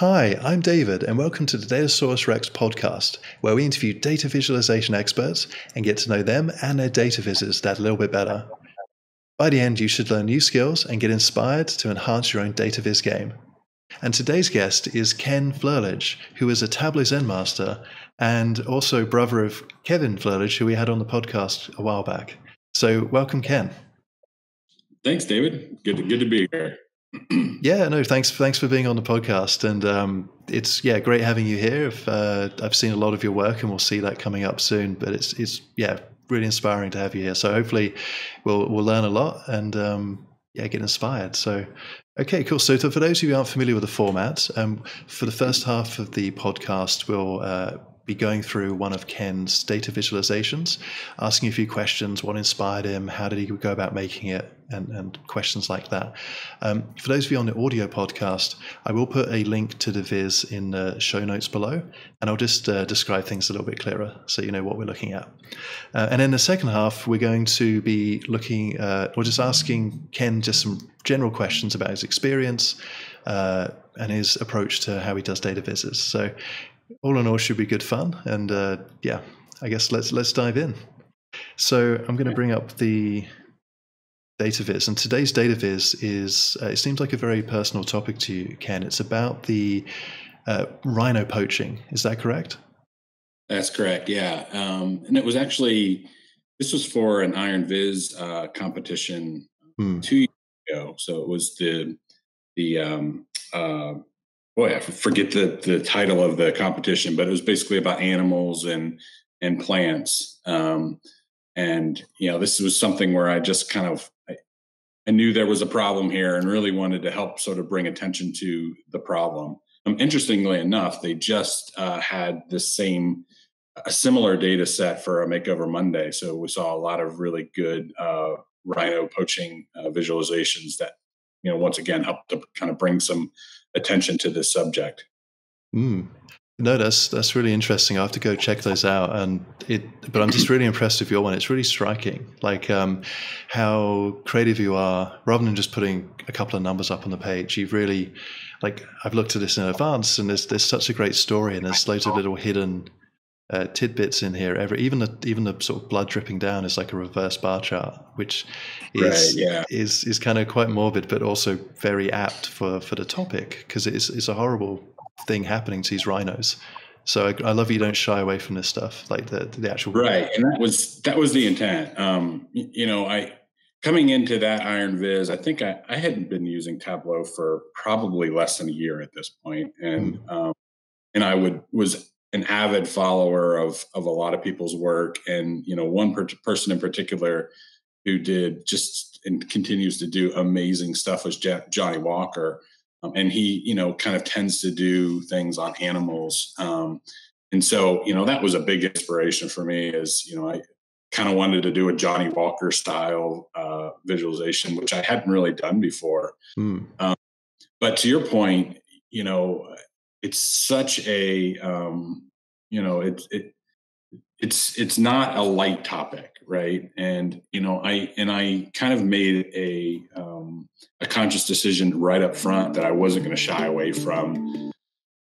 Hi, I'm David, and welcome to the Datasaurus Rex podcast, where we interview data visualization experts and get to know them and their data viz that a little bit better. By the end, you should learn new skills and get inspired to enhance your own data viz game. And today's guest is Ken Flerlage, who is a Tableau Zen master and also brother of Kevin Flerlage, who we had on the podcast a while back. So, welcome, Ken. Thanks, David. Good to, good to be here. yeah, no, thanks. Thanks for being on the podcast, and um, it's yeah, great having you here. If, uh, I've seen a lot of your work, and we'll see that coming up soon. But it's it's yeah, really inspiring to have you here. So hopefully, we'll we'll learn a lot and um, yeah, get inspired. So okay, cool. So for those of you who aren't familiar with the format, um, for the first half of the podcast, we'll uh, be going through one of Ken's data visualizations, asking a few questions what inspired him, how did he go about making it, and, and questions like that. Um, for those of you on the audio podcast, I will put a link to the viz in the show notes below, and I'll just uh, describe things a little bit clearer so you know what we're looking at. Uh, and in the second half, we're going to be looking, uh, or just asking Ken just some general questions about his experience. Uh, and his approach to how he does data vizes. So all in all, should be good fun. And uh, yeah, I guess let's let's dive in. So I'm going to bring up the data viz, and today's data viz is uh, it seems like a very personal topic to you, Ken. It's about the uh, rhino poaching. Is that correct? That's correct. Yeah, um, and it was actually this was for an Iron Viz uh, competition hmm. two years ago. So it was the the um, uh, boy, I forget the the title of the competition, but it was basically about animals and and plants. Um, and you know, this was something where I just kind of I, I, knew there was a problem here and really wanted to help sort of bring attention to the problem. Um, interestingly enough, they just uh, had the same a similar data set for a makeover Monday, so we saw a lot of really good uh, rhino poaching uh, visualizations that you know once again helped to kind of bring some attention to this subject. Mm. No, that's that's really interesting. I have to go check those out, and it. But I'm just really impressed with your one. It's really striking, like um, how creative you are. Rather than just putting a couple of numbers up on the page, you've really, like, I've looked at this in advance, and there's there's such a great story, and there's loads of little hidden uh, tidbits in here. Every even the even the sort of blood dripping down is like a reverse bar chart, which is right, yeah. is is kind of quite morbid, but also very apt for for the topic because it's it's a horrible thing happening to these rhinos. So I, I, love you don't shy away from this stuff, like the the actual right. And that was that was the intent. Um, you know, I coming into that Iron Viz, I think I, I hadn't been using Tableau for probably less than a year at this point, and mm. um, and I would was an avid follower of of a lot of people's work, and you know, one per- person in particular who did just and continues to do amazing stuff was Jonni Walker, um, and he, you know, kind of tends to do things on animals. Um, and so, you know, that was a big inspiration for me. As you know, I kind of wanted to do a Jonni Walker style uh, visualization, which I hadn't really done before. Mm. Um, but to your point, you know, it's such a um, you know it's it it's it's not a light topic right and you know i and i kind of made a um, a conscious decision right up front that i wasn't going to shy away from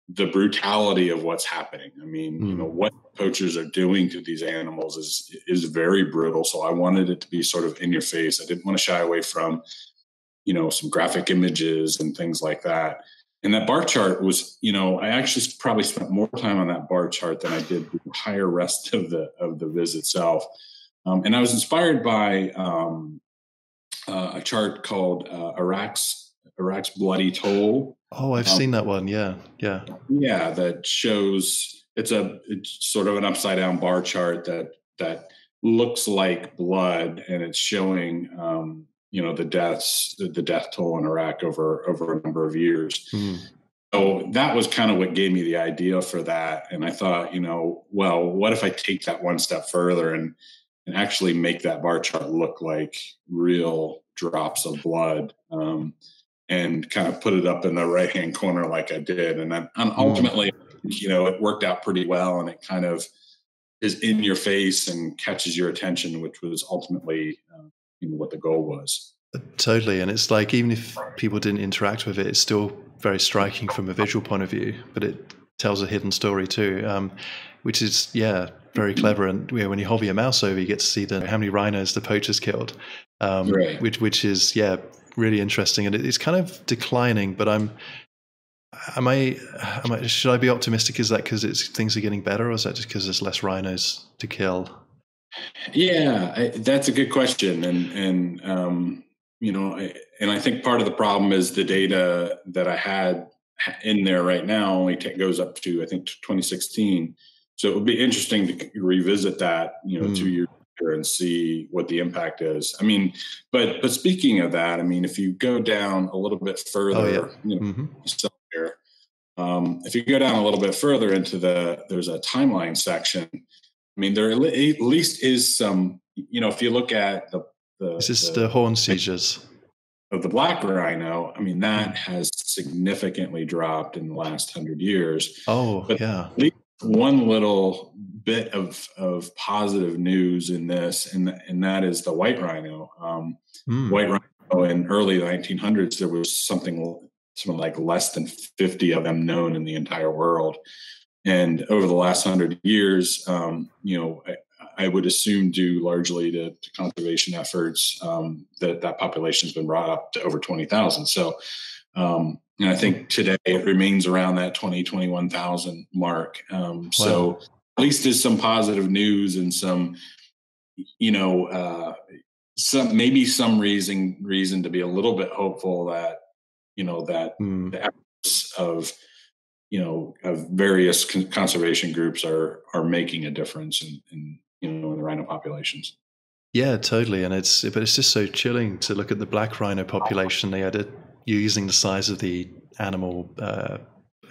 the brutality of what's happening i mean mm. you know hmm. what poachers are doing to these animals is is very brutal so i wanted it to be sort of in your face i didn't want to shy away from you know some graphic images and things like that and that bar chart was, you know, I actually probably spent more time on that bar chart than I did the entire rest of the of the visit itself. Um, and I was inspired by um, uh, a chart called uh, Iraq's Iraq's Bloody Toll. Oh, I've um, seen that one. Yeah, yeah, yeah. That shows it's a it's sort of an upside down bar chart that that looks like blood, and it's showing um, you know the deaths the death toll in iraq over over a number of years mm. so that was kind of what gave me the idea for that and i thought you know well what if i take that one step further and and actually make that bar chart look like real drops of blood um, and kind of put it up in the right hand corner like i did and then and hmm. ultimately you know it worked out pretty well and it kind of is in your face and catches your attention which was ultimately uh, you know, what the goal was. Totally, and it's like even if people didn't interact with it, it's still very striking from a visual point of view, but it tells a hidden story too, um, which is yeah very clever. And you know, when you hover your mouse over, you get to see the how many rhinos the poachers killed, um, right. which which is yeah really interesting. And it's kind of declining, but I'm am I, am I should I be optimistic? Is that because it's things are getting better, or is that just because there's less rhinos to kill? Yeah, I, that's a good question, and and um, you know, I, and I think part of the problem is the data that I had in there right now only t- goes up to I think 2016. So it would be interesting to revisit that, you know, mm. two years later and see what the impact is. I mean, but but speaking of that, I mean, if you go down a little bit further, oh, yeah. you know, mm-hmm. here, um, if you go down a little bit further into the there's a timeline section. I mean, there at least is some. You know, if you look at the the, is this the, the horn seizures? of the black rhino, I mean, that mm. has significantly dropped in the last hundred years. Oh, but yeah. One little bit of of positive news in this, and and that is the white rhino. Um, mm. White rhino in early 1900s, there was something something like less than 50 of them known in the entire world. And over the last hundred years, um, you know, I would assume due largely to, to conservation efforts um, that that population has been brought up to over 20,000. So, um, and I think today it remains around that 20, 21,000 mark. Um, wow. So at least there's some positive news and some, you know, uh, some, maybe some reason, reason to be a little bit hopeful that, you know, that mm. the efforts of, you know, various conservation groups are, are making a difference in, in you know in the rhino populations. Yeah, totally. And it's but it's just so chilling to look at the black rhino population. They had it using the size of the animal, uh,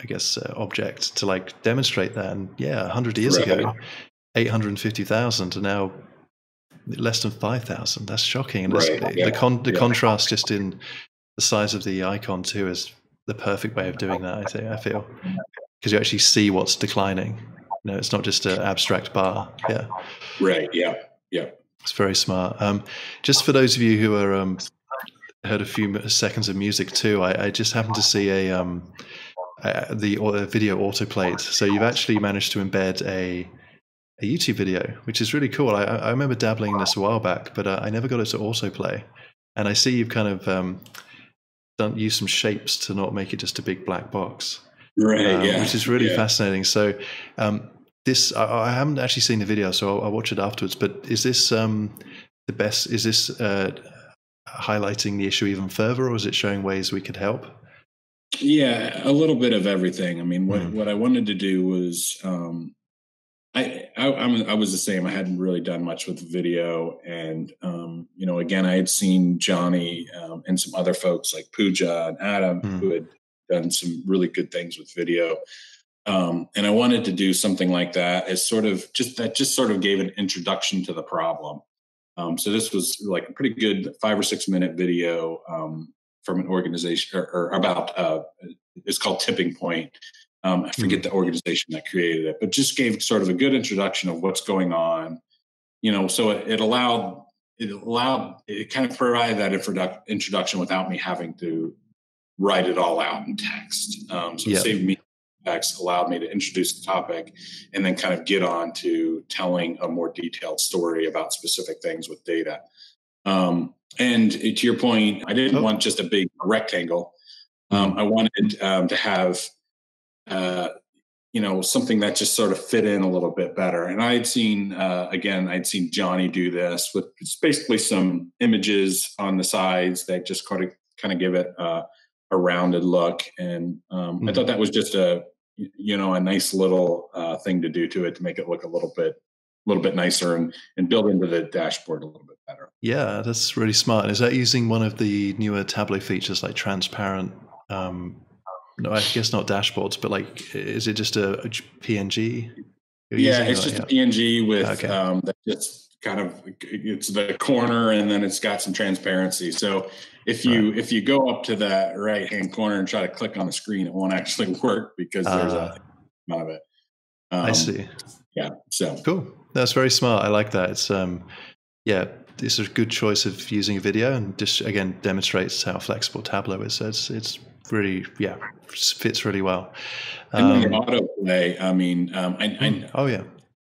I guess, uh, object to like demonstrate that. And yeah, hundred years right. ago, eight hundred fifty thousand, and now less than five thousand. That's shocking. And right. yeah. the con- the yeah. contrast just in the size of the icon too is the perfect way of doing that. I think I feel because you actually see what's declining no, it's not just an abstract bar. Yeah. Right. Yeah. Yeah. It's very smart. Um, just for those of you who are um, heard a few seconds of music too, I, I just happened to see a um, the video autoplayed. So you've actually managed to embed a a YouTube video, which is really cool. I, I remember dabbling in this a while back, but uh, I never got it to autoplay. And I see you've kind of um, done use some shapes to not make it just a big black box right? Um, yeah, which is really yeah. fascinating. So um, this I, I, haven't actually seen the video, so I'll, I'll watch it afterwards. But is this um, the best? Is this uh, highlighting the issue even further, or is it showing ways we could help? Yeah, a little bit of everything. I mean, what mm. what I wanted to do was. Um, I, I, I was the same. I hadn't really done much with video, and um, you know, again, I had seen Jonni um, and some other folks like Pooja and Adam mm. who had done some really good things with video. Um, and I wanted to do something like that as sort of just that just sort of gave an introduction to the problem. Um, so this was like a pretty good five or six minute video um, from an organization or, or about uh, it's called Tipping Point. Um, I forget mm-hmm. the organization that created it, but just gave sort of a good introduction of what's going on. You know, so it, it allowed it allowed it kind of provided that introduction without me having to write it all out in text. Um, so yep. it saved me text, allowed me to introduce the topic, and then kind of get on to telling a more detailed story about specific things with data. Um, and to your point, I didn't oh. want just a big rectangle. Um, I wanted um, to have, uh, you know, something that just sort of fit in a little bit better. And I had seen, uh, again, I'd seen Jonni do this with basically some images on the sides that just kind of kind of give it uh, a rounded look. And um, mm-hmm. I thought that was just a you know a nice little uh, thing to do to it to make it look a little bit a little bit nicer and and build into the dashboard a little bit better. Yeah, that's really smart. Is that using one of the newer Tableau features like transparent? Um, no, I guess not dashboards, but like, is it just a, a PNG? Yeah, it's just a PNG with okay. um, that just kind of it's the corner and then it's got some transparency. So if you right. if you go up to that right hand corner and try to click on the screen, it won't actually work because there's uh, a amount of it. Um, I see. Yeah. So cool. That's very smart. I like that. It's um, yeah, this is a good choice of using a video and just again demonstrates how flexible Tableau is. So it's it's really, yeah, fits really well. Um, and the autoplay, I mean, um, I, I, hmm. oh yeah,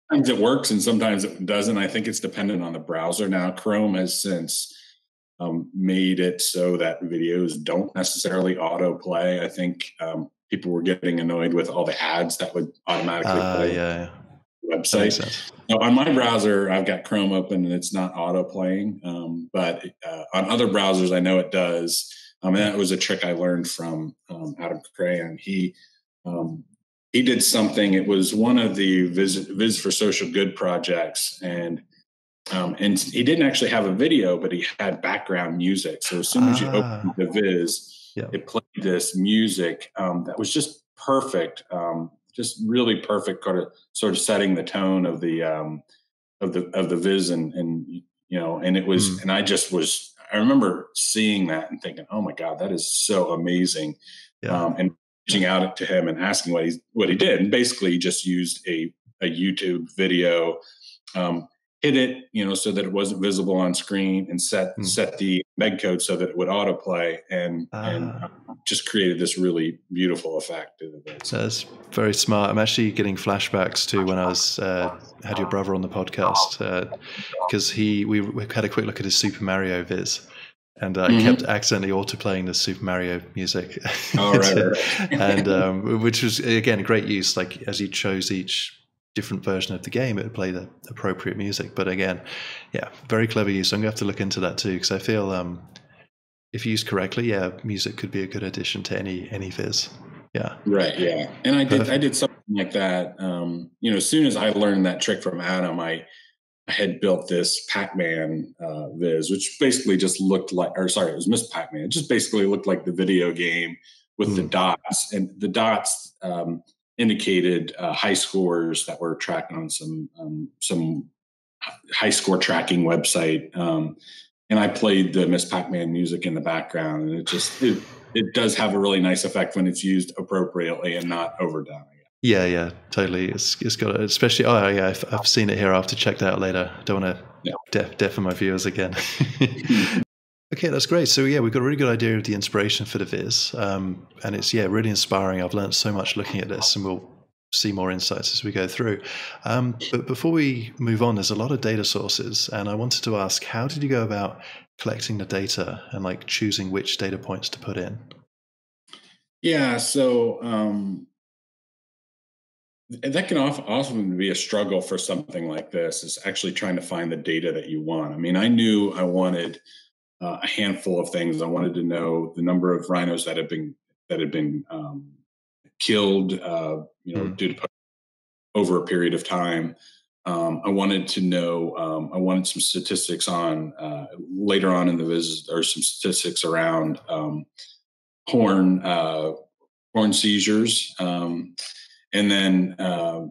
sometimes it works and sometimes it doesn't. I think it's dependent on the browser. Now, Chrome has since um, made it so that videos don't necessarily autoplay. I think um, people were getting annoyed with all the ads that would automatically uh, play. Yeah, website. So on my browser, I've got Chrome open and it's not auto playing. Um, but uh, on other browsers, I know it does. Um, and that was a trick I learned from um, Adam Crahen. He um, he did something. It was one of the Viz, Viz for Social Good projects, and um, and he didn't actually have a video, but he had background music. So as soon as you ah. open the Viz, yeah. it played this music um, that was just perfect, um, just really perfect, kind of sort of setting the tone of the um, of the of the Viz, and and you know, and it was, mm. and I just was. I remember seeing that and thinking, "Oh my God, that is so amazing!" Yeah. Um, and reaching out to him and asking what he what he did, and basically just used a a YouTube video, um, hit it, you know, so that it wasn't visible on screen, and set mm. set the meg code so that it would autoplay, and uh, and ah. just created this really beautiful effect. That's very smart. I'm actually getting flashbacks to when I was uh, had your brother on the podcast because uh, he we, we had a quick look at his Super Mario viz and uh, mm-hmm. kept accidentally auto playing the Super Mario music. Oh, right, right. and um, which was again a great use. Like as you chose each different version of the game, it would play the appropriate music. But again, yeah, very clever use. I'm gonna have to look into that too because I feel um, if used correctly, yeah, music could be a good addition to any any viz. Yeah. Right. Yeah. And I did Perfect. I did something like that. Um, you know, as soon as I learned that trick from Adam, I I had built this Pac-Man uh, Viz, which basically just looked like, or sorry, it was Miss Pac-Man. It just basically looked like the video game with mm. the hmm. dots, and the dots um, indicated uh, high scores that were tracked on some um, some high score tracking website. Um, and I played the Miss Pac-Man music in the background, and it just it, it does have a really nice effect when it's used appropriately and not overdone. Yeah, yeah, totally. It's it's got especially. Oh yeah, I've, I've seen it here. I have to check that out later. Don't want to yeah. deaf, deafen my viewers again. okay, that's great. So yeah, we've got a really good idea of the inspiration for the Viz, um, and it's yeah really inspiring. I've learned so much looking at this, and we'll see more insights as we go through. Um, but before we move on, there's a lot of data sources, and I wanted to ask, how did you go about collecting the data and like choosing which data points to put in? Yeah, so um, that can often be a struggle for something like this is actually trying to find the data that you want i mean i knew i wanted uh, a handful of things. I wanted to know the number of rhinos that had been that had been um, killed uh, you know mm. due to over a period of time. Um, i wanted to know um, i wanted some statistics on uh, later on in the visit or some statistics around um, horn uh, horn seizures um, and then uh,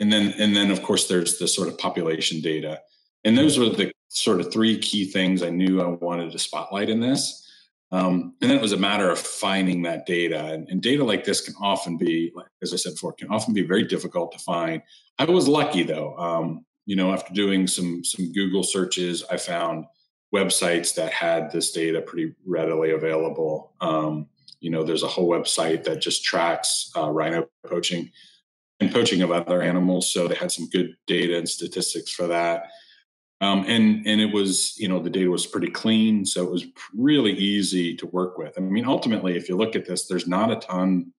and then and then of course there's the sort of population data. And those were the sort of three key things i knew i wanted to spotlight in this. Um, and then it was a matter of finding that data. And, and, data like this can often be as i said before can often be very difficult to find. I was lucky though. Um, you know after doing some some google searches i found websites that had this data pretty readily available. Um, you know, there's a whole website that just tracks uh, rhino poaching and poaching of other animals. So they had some good data and statistics for that. Um, and and it was you know the data was pretty clean, so it was really easy to work with. I mean, ultimately, if you look at this, there's not a ton.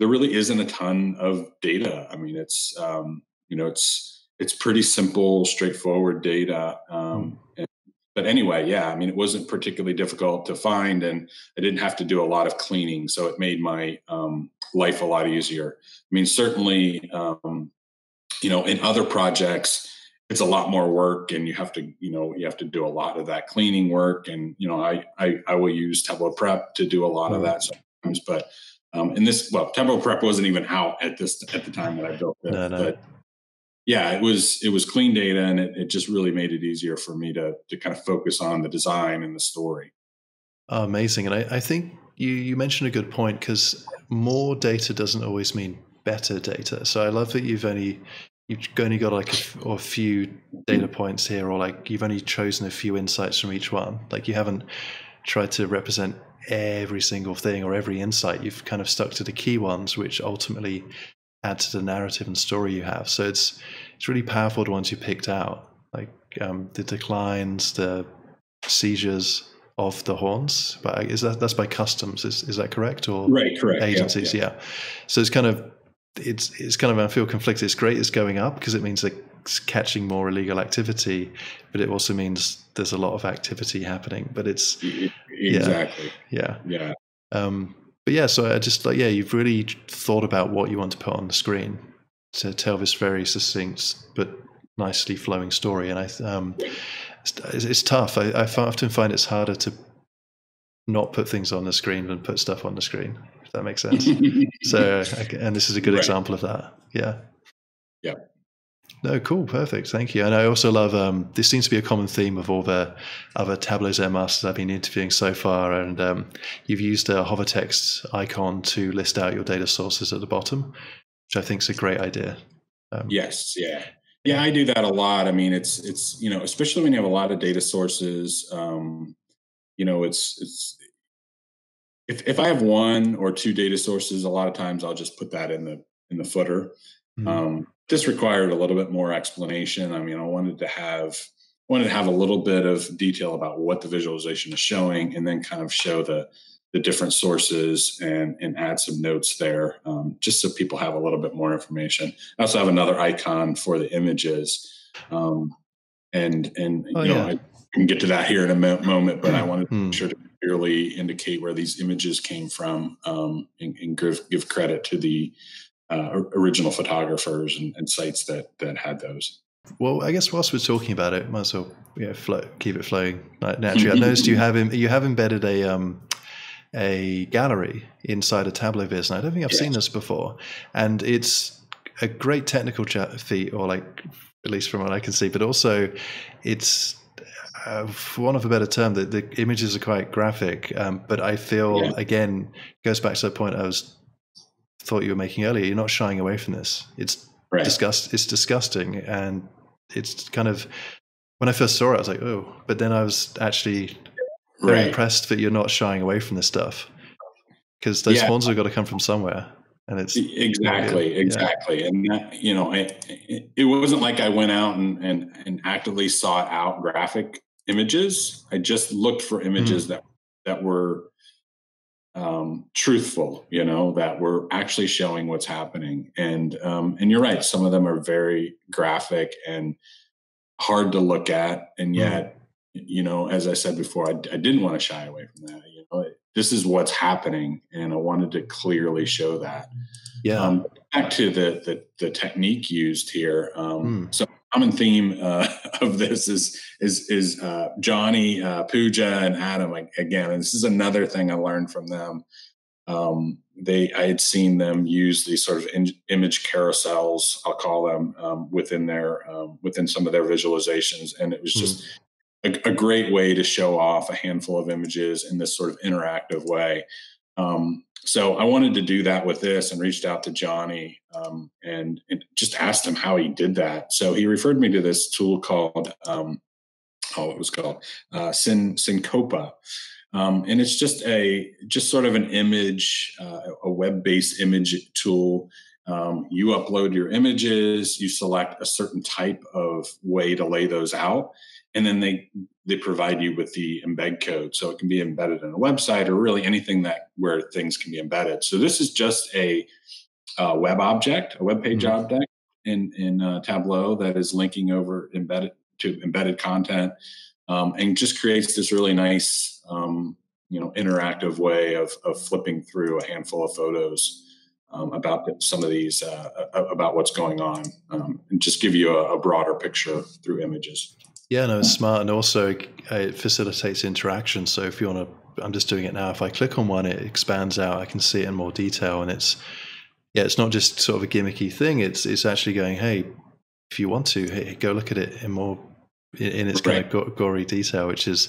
There really isn't a ton of data. I mean, it's um, you know it's it's pretty simple, straightforward data, um, hmm. and but anyway, yeah, I mean, it wasn't particularly difficult to find, and I didn't have to do a lot of cleaning, so it made my um, life a lot easier. I mean, certainly, um, you know, in other projects, it's a lot more work, and you have to, you know, you have to do a lot of that cleaning work, and you know, I I, I will use Tableau Prep to do a lot of mm-hmm. that sometimes, but um, in this, well, Tableau Prep wasn't even out at this at the time that I built it, no, no. but yeah, it was it was clean data, and it, it just really made it easier for me to to kind of focus on the design and the story. Amazing, and I, I think you you mentioned a good point because more data doesn't always mean better data. So I love that you've only you've only got like a, or a few data points here, or like you've only chosen a few insights from each one. Like you haven't tried to represent every single thing or every insight. You've kind of stuck to the key ones, which ultimately add to the narrative and story you have. So it's it's really powerful the ones you picked out, like um, the declines, the seizures of the horns. But is that that's by customs? Is is that correct or right? Correct. Agencies, yeah. yeah. So it's kind of it's it's kind of I feel conflicted. It's great it's going up because it means they're catching more illegal activity, but it also means there's a lot of activity happening. But it's exactly yeah yeah. Um, but yeah, so I just like yeah, you've really thought about what you want to put on the screen to tell this very succinct but nicely flowing story, and I um, it's, it's tough. I, I often find it's harder to not put things on the screen than put stuff on the screen. That makes sense. so, and this is a good right. example of that. Yeah. Yeah. No, cool, perfect, thank you. And I also love um, this seems to be a common theme of all the other Tableau Zen masters I've been interviewing so far. And um, you've used a hover text icon to list out your data sources at the bottom, which I think is a great idea. Um, yes, yeah, yeah, I do that a lot. I mean, it's it's you know, especially when you have a lot of data sources. Um, you know, it's it's if if I have one or two data sources, a lot of times I'll just put that in the in the footer. Mm-hmm. Um, this required a little bit more explanation. I mean, I wanted to have wanted to have a little bit of detail about what the visualization is showing, and then kind of show the the different sources and and add some notes there, um, just so people have a little bit more information. I also have another icon for the images, um, and and oh, you know yeah. I can get to that here in a moment, but I wanted to make hmm. sure to clearly indicate where these images came from um, and, and, give give credit to the uh, original photographers and, and, sites that that had those. Well, I guess whilst we're talking about it, might as well you know, flow, keep it flowing naturally. I noticed you have you have embedded a um, a gallery inside a Tableau Viz. And I don't think I've yes. seen this before. And it's a great technical feat, or like at least from what I can see, but also it's uh, for want of a better term, the, the images are quite graphic. Um, but I feel yeah. again goes back to the point I was thought you were making earlier. You're not shying away from this. It's right. disgust. It's disgusting, and it's kind of when I first saw it, I was like, oh. But then I was actually very right. impressed that you're not shying away from this stuff because those yeah. horns have got to come from somewhere and it's exactly exactly yeah. and that, you know it, it, wasn't like i went out and, and and actively sought out graphic images i just looked for images mm. that that were um, truthful you know that were actually showing what's happening and um, and you're right some of them are very graphic and hard to look at and mm. yet you know, as I said before, I, I didn't want to shy away from that. You know, this is what's happening, and I wanted to clearly show that. Yeah. Um, back to the, the, the technique used here. Um, mm. So common theme uh, of this is is is uh, Jonni, uh, Pooja, and Adam again. And this is another thing I learned from them. Um, they I had seen them use these sort of in, image carousels, I'll call them, um, within their um, within some of their visualizations, and it was just mm a, a, great way to show off a handful of images in this sort of interactive way. Um, so I wanted to do that with this and reached out to Jonni um, and, and, just asked him how he did that. So he referred me to this tool called, um, oh, it was called uh, Syn, Cincopa. Um, and it's just a just sort of an image, uh, a web-based image tool. Um, you upload your images, you select a certain type of way to lay those out, and then they they provide you with the embed code. So it can be embedded in a website or really anything that where things can be embedded. So this is just a, a web object a web page mm-hmm. object in in uh, tableau that is linking over embedded to embedded content um, and just creates this really nice um, you know interactive way of, of flipping through a handful of photos um, about some of these uh, about what's going on um, and just give you a, a broader picture through images yeah, no, it's smart, and also uh, it facilitates interaction. So if you want to, I'm just doing it now. If I click on one, it expands out. I can see it in more detail, and it's yeah, it's not just sort of a gimmicky thing. It's it's actually going, hey, if you want to, hey, go look at it in more in, in its right. kind of gory detail, which is.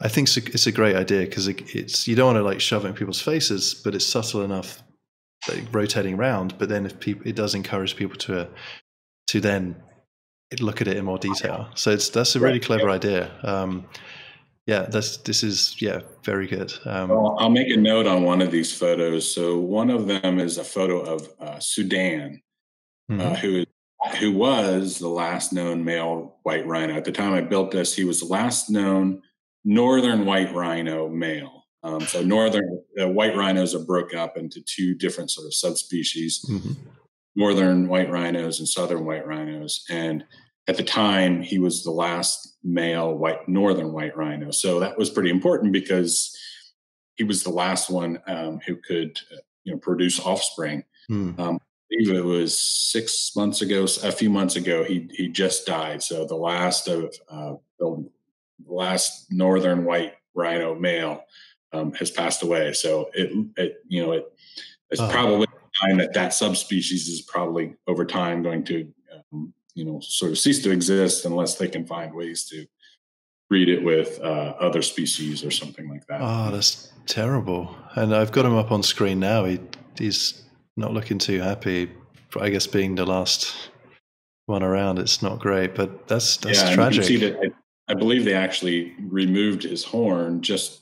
I think it's a, it's a great idea because it, it's you don't want to like shove it in people's faces, but it's subtle enough, like rotating around. But then if people, it does encourage people to to then look at it in more detail. So it's that's a really clever idea. Um, yeah, that's this is yeah very good. Um, well, I'll make a note on one of these photos. So one of them is a photo of uh, Sudan, mm-hmm. uh, who who was the last known male white rhino. At the time I built this, he was the last known northern white rhino male. Um, so northern uh, white rhinos are broke up into two different sort of subspecies: mm-hmm. northern white rhinos and southern white rhinos, and at the time he was the last male white northern white rhino so that was pretty important because he was the last one um, who could uh, you know produce offspring mm. um, I believe it was six months ago a few months ago he he just died so the last of uh, the last northern white rhino male um, has passed away so it, it you know it it's oh. probably time that that subspecies is probably over time going to um, you know sort of cease to exist unless they can find ways to breed it with uh, other species or something like that. Oh, that's terrible. And I've got him up on screen now. He he's not looking too happy. I guess being the last one around, it's not great. But that's that's yeah, tragic. see that I, I, believe they actually removed his horn just.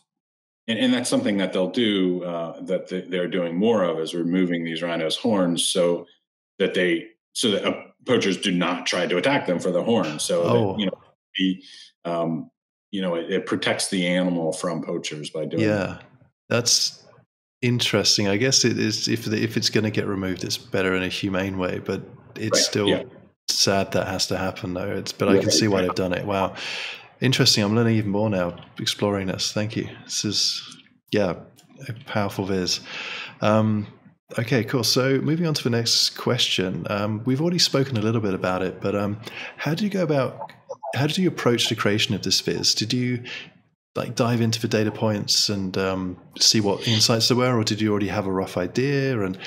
And, and that's something that they'll do. Uh, that they're doing more of is removing these rhinos' horns, so that they so that uh, poachers do not try to attack them for the horn. So oh. that, you know, the, um, you know, it, it, protects the animal from poachers by doing. Yeah, that. that's interesting. I guess it is if the, if it's going to get removed, it's better in a humane way, but it's right. still yeah. sad that has to happen though. It's but yeah, I can see why they've done it. Wow, interesting. I'm learning even more now exploring this. Thank you. This is yeah, a powerful viz. Um, Okay, cool. So moving on to the next question, um, we've already spoken a little bit about it, but um, how do you go about? How did you approach the creation of this viz? Did you like dive into the data points and um, see what insights there were, or did you already have a rough idea? And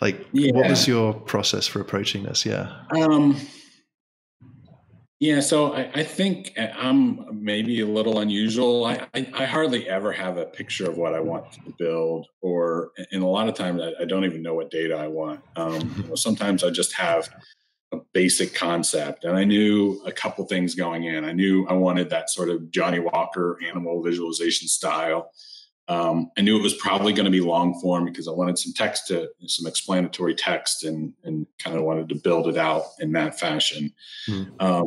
like, yeah. what was your process for approaching this? Yeah. Um, yeah, so I, I, think uh, I'm maybe a little unusual. I, I, I, hardly ever have a picture of what I want to build, or and a lot of times I, I don't even know what data I want. Um, you know, sometimes I just have a basic concept, and I knew a couple things going in. I knew I wanted that sort of Jonni Walker animal visualization style. Um, I knew it was probably going to be long form because I wanted some text to some explanatory text and and kind of wanted to build it out in that fashion. Mm. Um,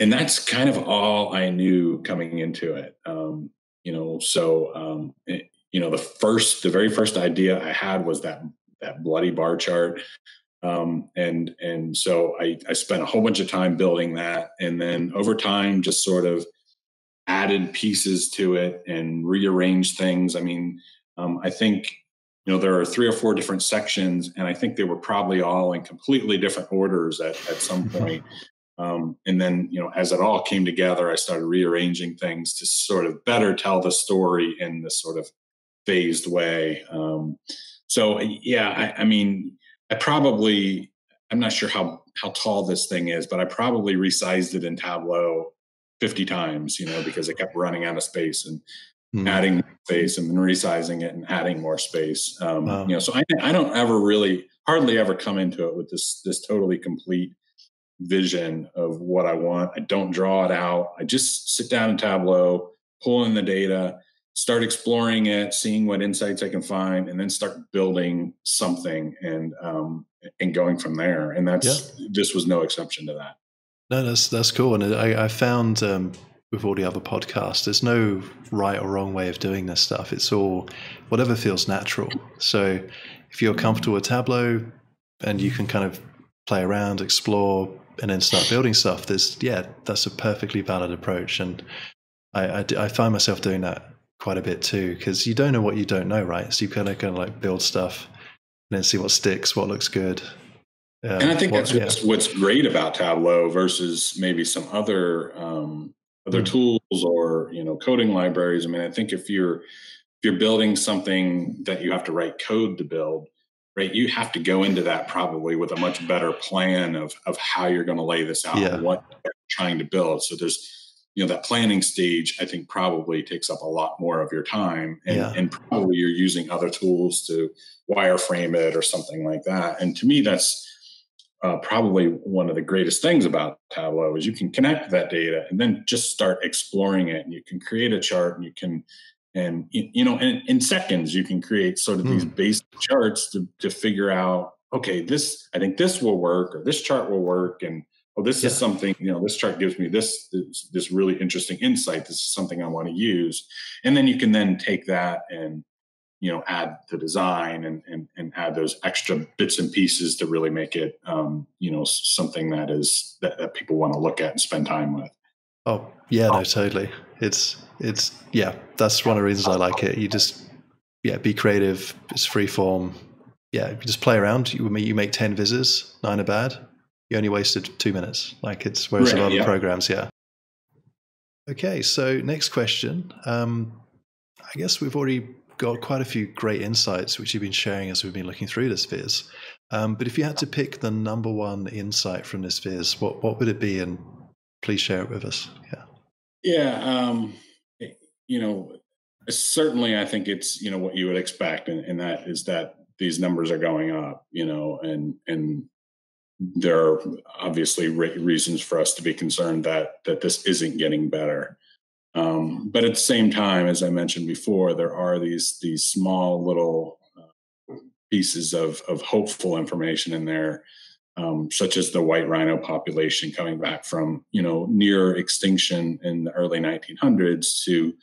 and that's kind of all I knew coming into it. Um, you know, so um, it, you know, the first, the very first idea I had was that that bloody bar chart, um, and and so I, I spent a whole bunch of time building that, and then over time, just sort of added pieces to it and rearranged things. I mean, um, I think you know there are three or four different sections, and I think they were probably all in completely different orders at at some point. Um, and then, you know, as it all came together, I started rearranging things to sort of better tell the story in this sort of phased way. Um, so, yeah, I, I, mean, I probably, I'm not sure how how tall this thing is, but I probably resized it in Tableau 50 times, you know, because it kept running out of space and mm. adding space and then resizing it and adding more space. Um, wow. You know, so I, I don't ever really, hardly ever come into it with this this totally complete vision of what I want. I don't draw it out. I just sit down in Tableau, pull in the data, start exploring it, seeing what insights I can find, and then start building something and um, and going from there. And that's yeah. this was no exception to that. No, that's that's cool. And I, I found um, with all the other podcasts, there's no right or wrong way of doing this stuff. It's all whatever feels natural. So if you're comfortable with Tableau and you can kind of play around, explore, and then start building stuff, there's yeah, that's a perfectly valid approach, and I, I, I find myself doing that quite a bit too because you don't know what you don't know, right? So you kind of kind of like build stuff and then see what sticks, what looks good. Um, and I think what, that's what's, yeah. what's great about Tableau versus maybe some other um, other mm. tools or you know coding libraries. I mean, I think if you're if you're building something that you have to write code to build, right you have to go into that probably with a much better plan of of how you're going to lay this out yeah. what you're trying to build so there's you know that planning stage i think probably takes up a lot more of your time and, yeah. and probably you're using other tools to wireframe it or something like that and to me that's uh, probably one of the greatest things about Tableau is you can connect that data and then just start exploring it. And you can create a chart and you can, and you know, in, in seconds you can create sort of mm. these hmm. basic charts to to figure out, okay, this I think this will work or this chart will work, and oh, this yeah. is something you know, this chart gives me this, this this really interesting insight. This is something I want to use, and then you can then take that and you know add the design and, and and add those extra bits and pieces to really make it um, you know something that is that, that people want to look at and spend time with oh yeah no totally it's it's yeah that's one of the reasons i like it you just yeah be creative it's free form yeah you just play around you, you make 10 visits nine are bad you only wasted two minutes like it's whereas right, a lot yeah. of programs yeah okay so next question um, i guess we've already got quite a few great insights which you've been sharing as we've been looking through this viz. Um, but if you had to pick the number one insight from this viz, what what would it be? And please share it with us. Yeah. Yeah. Um, you know, certainly, I think it's you know what you would expect, and, and that is that these numbers are going up. You know, and and there are obviously re- reasons for us to be concerned that that this isn't getting better. Um, but at the same time, as I mentioned before, there are these these small little uh, pieces of of hopeful information in there, um, such as the white rhino population coming back from you know near extinction in the early 1900s to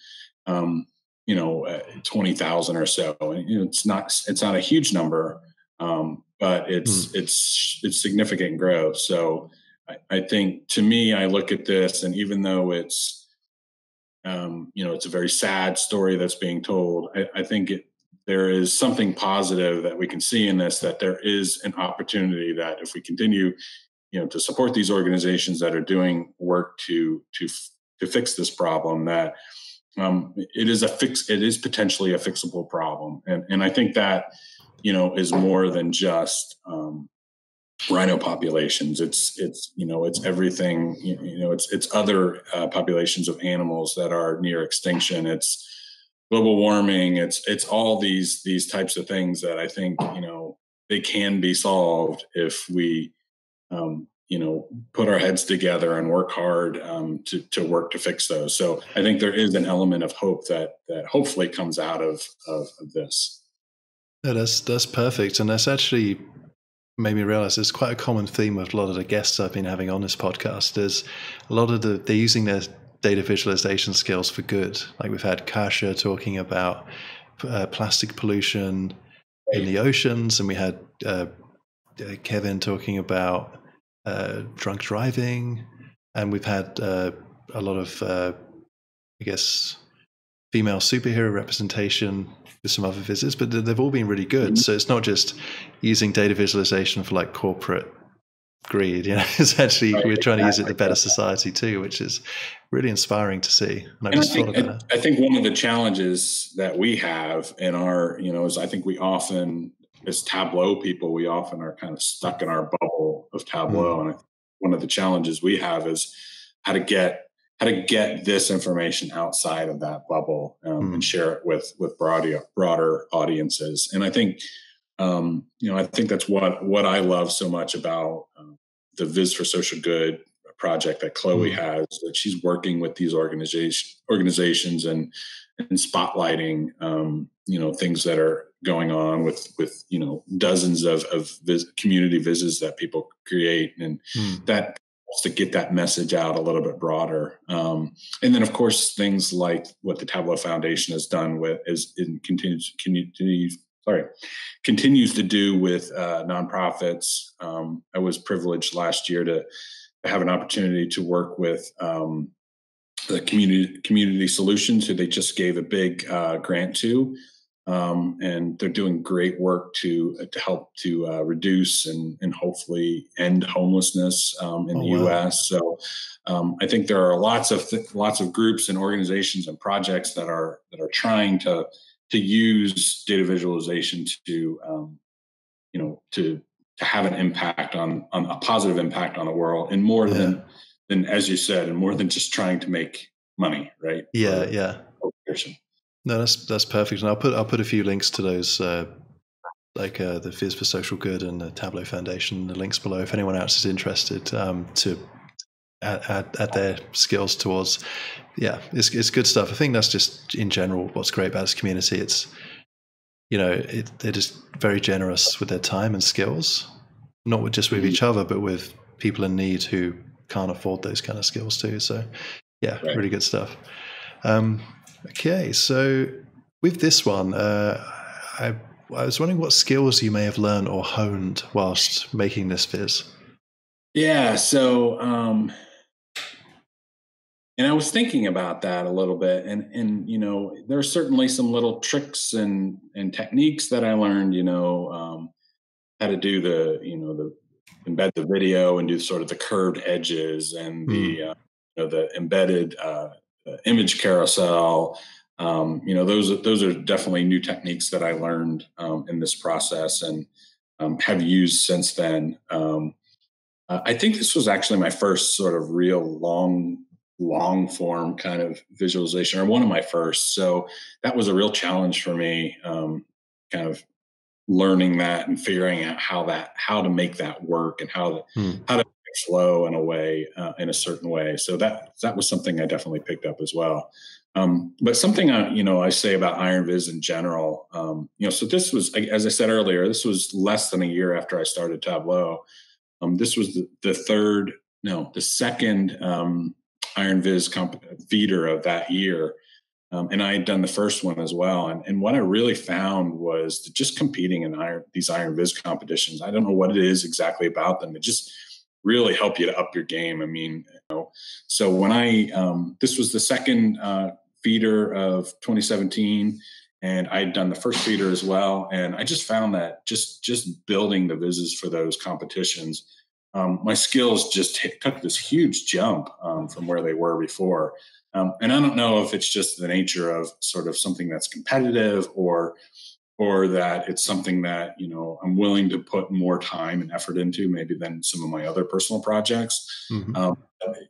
um, you know uh, 20,000 or so. And you know, it's not it's not a huge number, um, but it's mm. it's it's significant growth. So I, I think to me, I look at this, and even though it's um, you know, it's a very sad story that's being told. I, I think it, there is something positive that we can see in this. That there is an opportunity that if we continue, you know, to support these organizations that are doing work to to to fix this problem, that um, it is a fix. It is potentially a fixable problem, and and I think that you know is more than just um, rhino populations. It's it's you know it's everything. You know it's it's other uh, populations of animals that are near extinction. It's global warming. It's it's all these these types of things that I think you know they can be solved if we um, you know put our heads together and work hard um, to to work to fix those. So I think there is an element of hope that that hopefully comes out of of, of this. No, that's that's perfect, and that's actually made me realize it's quite a common theme with a lot of the guests I've been having on this podcast is a lot of the they're using their data visualization skills for good. Like we've had Kasia talking about uh, plastic pollution in the oceans, and we had uh, uh, Kevin talking about uh, drunk driving, and we've had uh, a lot of, uh, I guess, female superhero representation with some other visits, but they've all been really good. Mm-hmm. So it's not just using data visualization for like corporate greed. You know, it's actually right, we're trying exactly. to use it to better society too, which is really inspiring to see. And I, and I think, I, I think one of the challenges that we have in our, you know, is I think we often, as Tableau people, we often are kind of stuck in our bubble of Tableau, mm. and one of the challenges we have is how to get how to get this information outside of that bubble um, mm-hmm. and share it with with broader broader audiences. And I think um, you know I think that's what what I love so much about um, the Viz for Social Good project that Chloe mm-hmm. has. That she's working with these organization organizations and and spotlighting um, you know things that are going on with with you know dozens of of vis- community visits that people create and mm. that to get that message out a little bit broader. Um, and then, of course, things like what the Tableau Foundation has done with is in continues continues sorry continues to do with uh, nonprofits. Um, I was privileged last year to have an opportunity to work with um, the community community solutions, who they just gave a big uh, grant to um, and they're doing great work to uh, to help to uh, reduce and and hopefully end homelessness um, in oh, the U.S. So um, I think there are lots of th- lots of groups and organizations and projects that are that are trying to to use data visualization to um, you know to to have an impact on on a positive impact on the world and more yeah. than than as you said and more than just trying to make money right yeah yeah no, that's that's perfect, and I'll put I'll put a few links to those uh, like uh, the Viz for Social Good and the Tableau Foundation. The links below if anyone else is interested um, to add, add, add, their skills towards. Yeah, it's it's good stuff. I think that's just in general what's great about this community. It's you know it, they're just very generous with their time and skills, not just with each other, but with people in need who can't afford those kind of skills too. So yeah, right. really good stuff. Um, okay, so with this one, uh, I I was wondering what skills you may have learned or honed whilst making this viz. Yeah, so um, and I was thinking about that a little bit, and and you know, there are certainly some little tricks and and techniques that I learned. You know, um, how to do the you know the embed the video and do sort of the curved edges and the mm. uh, you know the embedded uh, image carousel um, you know those those are definitely new techniques that I learned um, in this process and um, have used since then. Um, uh, I think this was actually my first sort of real long long form kind of visualization or one of my first so that was a real challenge for me um, kind of learning that and figuring out how that how to make that work and how to hmm. how to flow in a way uh, in a certain way so that that was something i definitely picked up as well um, but something I, you know I say about Iron Viz in general, um, you know, so this was as I said earlier, this was less than a year after I started Tableau. Um, this was the, the, third, no, the second um, Iron Viz comp- feeder of that year, um, and I had done the first one as well. And, and what I really found was just competing in iron, these Iron Viz competitions. I don't know what it is exactly about them. It just really help you to up your game. I mean, you know, so when I um, this was the second uh, feeder of 2017 and I'd done the first feeder as well. And I just found that just just building the vizzes for those competitions, um, my skills just hit, took this huge jump um, from where they were before. Um, and I don't know if it's just the nature of sort of something that's competitive or or that it's something that you know I'm willing to put more time and effort into maybe than some of my other personal projects. Mm-hmm. Um,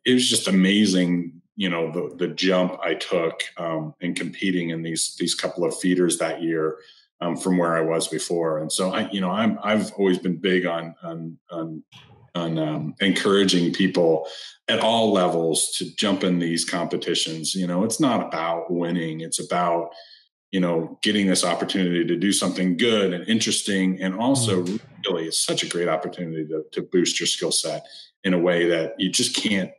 it was just amazing you know the the jump I took um, in competing in these these couple of feeders that year um, from where I was before. And so I you know I'm I've always been big on on on on um, encouraging people at all levels to jump in these competitions. You know, it's not about winning; it's about you know getting this opportunity to do something good and interesting, and also mm. really, it's such a great opportunity to, to boost your skill set in a way that you just can't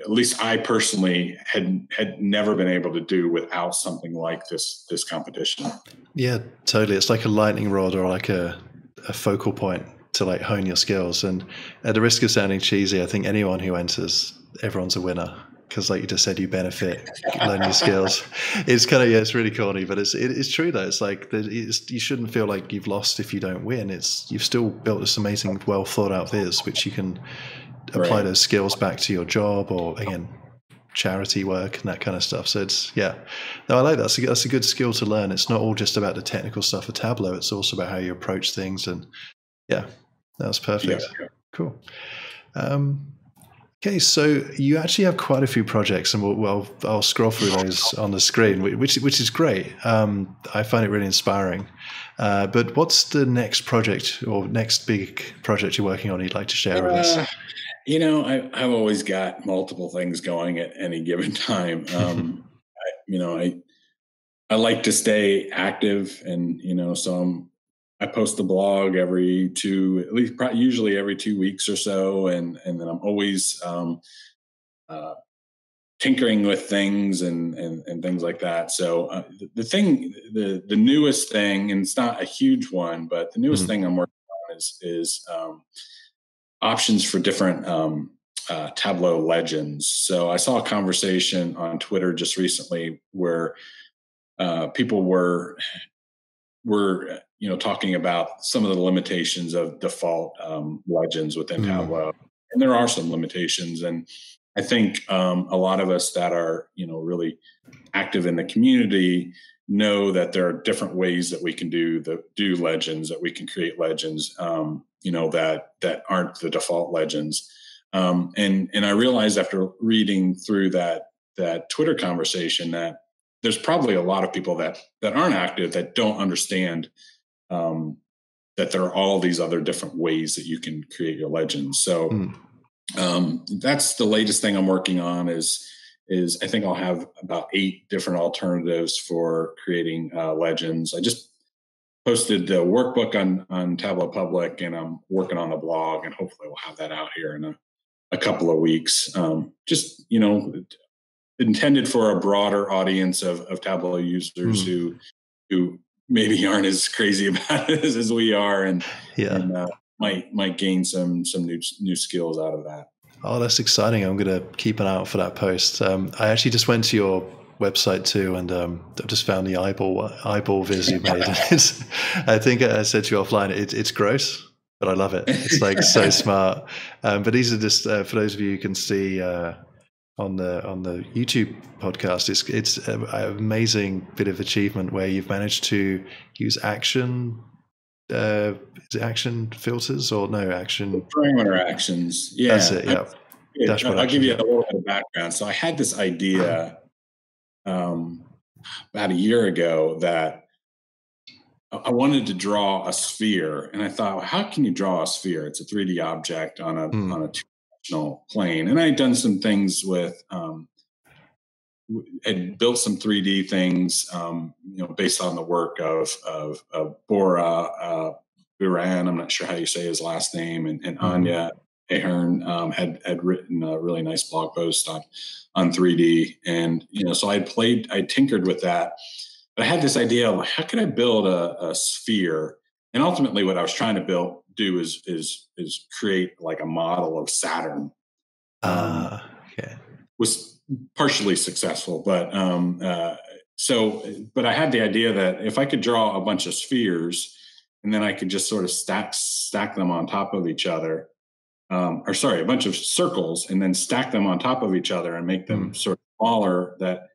at least I personally had had never been able to do without something like this this competition. Yeah, totally. It's like a lightning rod or like a, a focal point to like hone your skills. And at the risk of sounding cheesy, I think anyone who enters, everyone's a winner because, like you just said, you benefit learning skills. It's kind of yeah, it's really corny, but it's it, it's true though. It's like it's, you shouldn't feel like you've lost if you don't win. It's you've still built this amazing, well thought out viz, which you can apply right. those skills back to your job or again charity work and that kind of stuff. So it's yeah, no, I like that. That's a, that's a good skill to learn. It's not all just about the technical stuff of Tableau. It's also about how you approach things. And yeah, that was perfect. Yeah. Cool. Um, okay, so you actually have quite a few projects, and we'll, well, I'll scroll through those on the screen, which which is great. Um, I find it really inspiring. Uh, but what's the next project or next big project you're working on? You'd like to share with us? Uh, you know, I, have always got multiple things going at any given time. Um, I, you know, I I like to stay active, and you know, so I'm I post the blog every two, at least usually every two weeks or so, and and then I'm always um, uh, tinkering with things and and, and things like that. So uh, the, the, thing, the the newest thing, and it's not a huge one, but the newest mm-hmm. thing I'm working on is is um, options for different um, uh, Tableau legends. So I saw a conversation on Twitter just recently where uh, people were were you know talking about some of the limitations of default um, legends within mm. Tableau, and there are some limitations. And I think um, a lot of us that are you know really active in the community know that there are different ways that we can do the do legends that we can create legends um, you know that that aren't the default legends um, and and i realized after reading through that that twitter conversation that there's probably a lot of people that that aren't active that don't understand um, that there are all these other different ways that you can create your legends. So mm. um, that's the latest thing I'm working on. Is is I think I'll have about eight different alternatives for creating uh, legends. I just posted the workbook on on Tableau Public, and I'm working on a blog, and hopefully we'll have that out here in a, a couple of weeks. Um, just you know, intended for a broader audience of, of Tableau users mm. who who maybe aren't as crazy about it as, we are, and yeah, and, uh, might might gain some some new new skills out of that. Oh, that's exciting! I'm going to keep an eye out for that post. Um, I actually just went to your website too, and um, I've just found the eyeball eyeball viz you made. I think I said to you offline, it, it's gross, but I love it. It's like so smart. Um, but these are just uh, for those of you who can see uh, on the on the YouTube podcast. It's it's an amazing bit of achievement where you've managed to use action. Uh, is it action filters or no action parameter actions? Yeah, that's it. Yeah. I'll give you a little bit of background. So I had this idea um, about a year ago that I wanted to draw a sphere, and I thought, well, how can you draw a sphere? It's a 3D object on a mm. on a plane, and I had done some things with. Um, had built some 3D things, um, you know, based on the work of of, of Bora uh, Beran. I'm not sure how you say his last name, and, and mm-hmm. Anya A'Hearn um, had had written a really nice blog post on on 3D, and you know, so I had played, I tinkered with that. But I had this idea of how could I build a, a sphere, and ultimately, what I was trying to build do is is is create like a model of Saturn. Uh, okay. Was partially successful, but um, uh, so, but I had the idea that if I could draw a bunch of spheres, and then I could just sort of stack stack them on top of each other um, or sorry, a bunch of circles and then stack them on top of each other and make them mm. sort of smaller that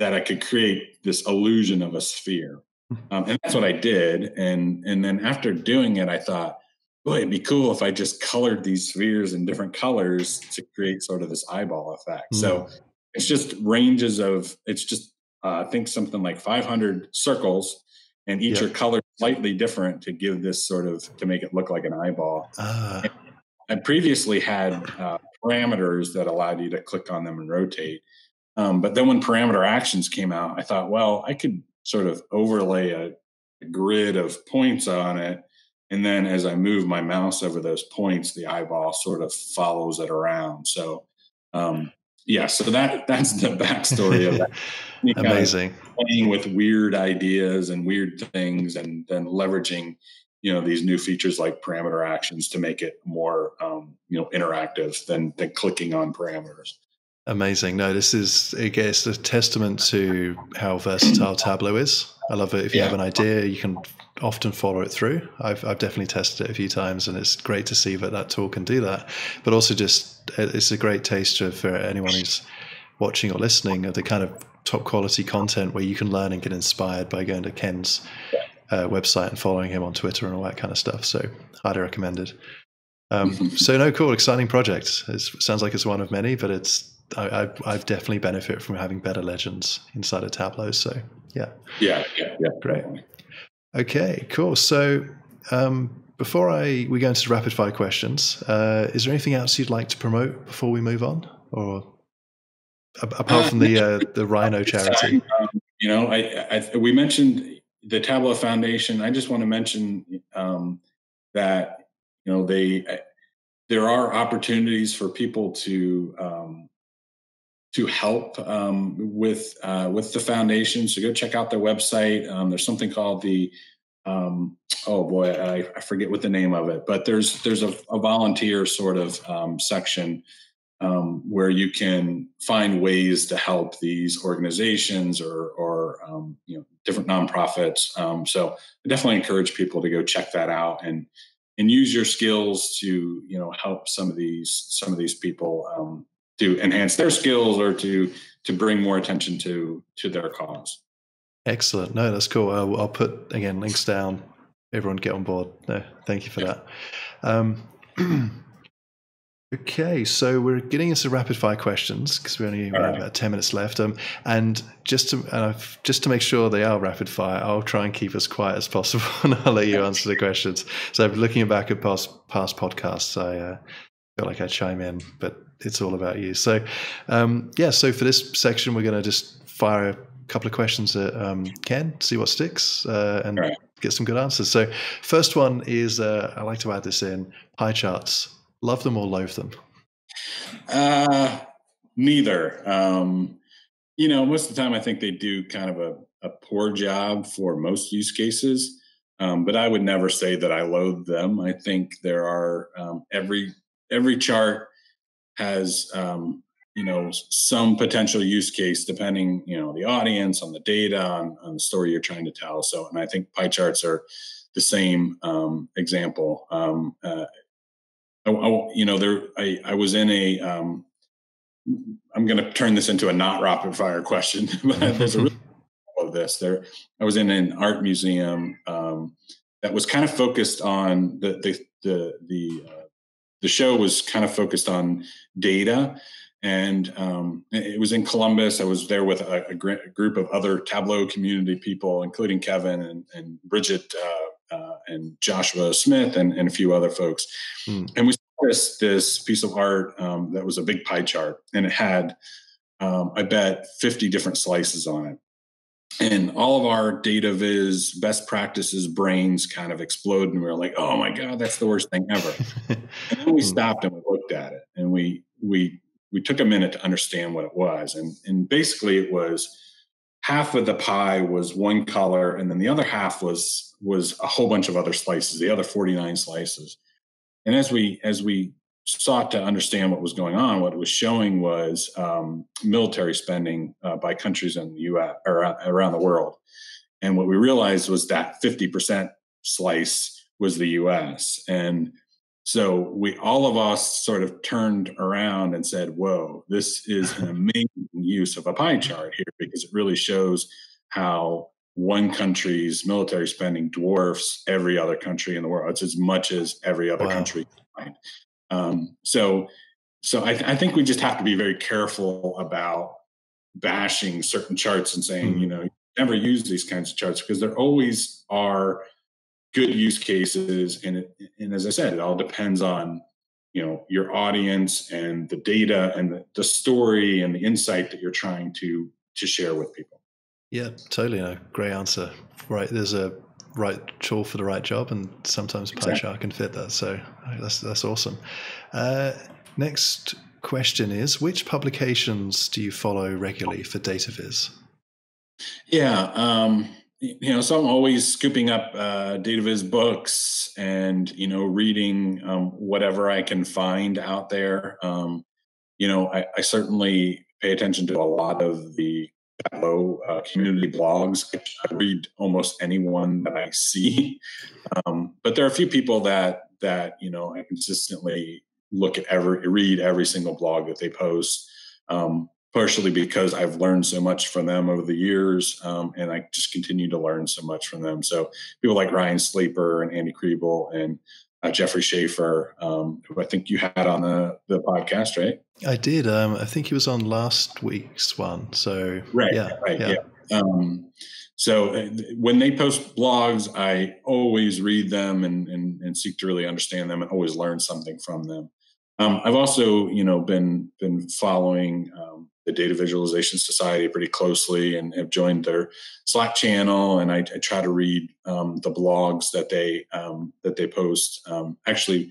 that I could create this illusion of a sphere. Hmm. Um, and that's what I did. And and then after doing it, I thought, boy, it'd be cool if I just colored these spheres in different colors to create sort of this eyeball effect. Mm. So it's just ranges of it's just uh, I think something like 500 circles, and each yep. are colored slightly different to give this sort of to make it look like an eyeball. Uh. I previously had uh, parameters that allowed you to click on them and rotate. Um, but then when parameter actions came out, I thought, well, I could sort of overlay a, a, grid of points on it. And then as I move my mouse over those points, the eyeball sort of follows it around. So, um, yeah, so that that's the backstory of that. Amazing. Playing with weird ideas and weird things and then leveraging you know these new features like parameter actions to make it more um, you know interactive than than clicking on parameters amazing no this is i guess a testament to how versatile tableau is i love it if you yeah. have an idea you can often follow it through I've, I've definitely tested it a few times and it's great to see that that tool can do that but also just it's a great taster for anyone who's watching or listening of the kind of top quality content where you can learn and get inspired by going to ken's uh, website and following him on Twitter and all that kind of stuff. So highly recommended. Um, so no, cool, exciting project. it sounds like it's one of many, but it's I, I've, I've definitely benefit from having better legends inside of Tableau. So yeah, yeah, yeah, yeah. great. Okay, cool. So um, before I we go into rapid fire questions, uh, is there anything else you'd like to promote before we move on, or apart from the uh, the Rhino charity? Um, you know, I, I, we mentioned the Tableau Foundation, I just want to mention um, that you know they uh, there are opportunities for people to um, to help um, with uh, with the foundation. So go check out their website. Um, there's something called the um, oh boy, I, I, forget what the name of it, but there's there's a, a volunteer sort of um, section um, where you can find ways to help these organizations or, or um, you know different nonprofits. So I definitely encourage people to go check that out and and use your skills to you know help some of these some of these people to enhance their skills or to to bring more attention to to their cause. Excellent. No, that's cool. I'll, I'll put again links down. Everyone get on board. No, thank you for that. Um, Okay, so we're getting into rapid fire questions because we only have right. about ten minutes left. Um, and just to uh, just to make sure they are rapid fire, I'll try and keep as quiet as possible, and I'll let you answer the questions. So, looking back at past past podcasts, I uh, feel like I chime in, but it's all about you. So, um, yeah. So for this section, we're going to just fire a couple of questions at um, Ken, see what sticks, uh, and right. get some good answers. So, first one is uh, I like to add this in pie charts Love them or loathe them? Uh, neither. Um, you know, most of the time I think they do kind of a, a poor job for most use cases. Um, but I would never say that I loathe them. I think there are um, every every chart has um, you know some potential use case depending you know the audience on the data on, on the story you're trying to tell. So, and I think pie charts are the same um, example. Um, uh, I, I, you know, there, I, I was in a, um, I'm going to turn this into a not rapid fire question, but there's a really of this there. I was in an art museum um, that was kind of focused on the, the, the, the, uh, the show was kind of focused on data and um, it was in Columbus. I was there with a, a, group of other Tableau community people, including Kevin and, and Bridget uh, uh, and Joshua Smith and, and, a few other folks. Mm. And we saw this, this piece of art um, that was a big pie chart, and it had, um, I bet, 50 different slices on it. And all of our data viz best practices brains kind of explode and we are like, "Oh my god, that's the worst thing ever!" and then we hmm. stopped and we looked at it, and we we we took a minute to understand what it was, and and basically it was half of the pie was one color and then the other half was was a whole bunch of other slices the other 49 slices and as we as we sought to understand what was going on what it was showing was um, military spending uh, by countries in the us or around the world and what we realized was that 50% slice was the us and so we all of us sort of turned around and said, "Whoa, this is an amazing use of a pie chart here because it really shows how one country's military spending dwarfs every other country in the world. It's as much as every other wow. country. Um, so, so I, th- I, think we just have to be very careful about bashing certain charts and saying, mm-hmm. you know, never use these kinds of charts because there always are good use cases and it, and as i said it all depends on you know your audience and the data and the, the story and the insight that you're trying to to share with people yeah totally no great answer right there's a right tool for the right job and sometimes pie chart can fit that. So that's that's awesome. Uh, next question is which publications do you follow regularly for data viz? Yeah um, you know, so I'm always scooping up uh, DataViz books and you know reading um, whatever I can find out there. Um, you know, I, I, certainly pay attention to a lot of the Tableau uh, community blogs. I read almost anyone that I see, um, but there are a few people that that you know I consistently look at every read every single blog that they post. Um, partially because I've learned so much from them over the years, um, and I just continue to learn so much from them. So people like Ryan Sleeper and Andy Kriebel and uh, Jeffrey Shaffer, um, who I think you had on the, the podcast, right? I did. Um, I think he was on last week's one. So right, yeah, right, yeah. yeah. Um, so uh, when they post blogs, I always read them and, and, and seek to really understand them and always learn something from them. Um, I've also, you know, been been following um, the Data Visualization Society pretty closely and have joined their Slack channel. And I, I try to read um, the blogs that they um, that they post. Um, actually,